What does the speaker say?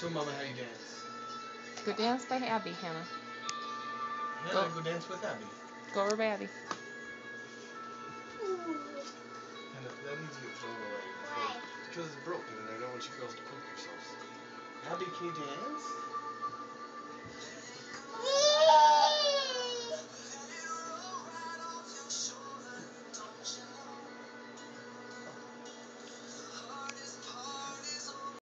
Show Mama how you dance. Go dance by Abby, Hannah. Hannah, go, go dance with Abby. Go over by Abby. Hannah, that needs to get thrown away. Why? Because it's broken and I don't want you girls to poke yourselves. Abby, can you dance?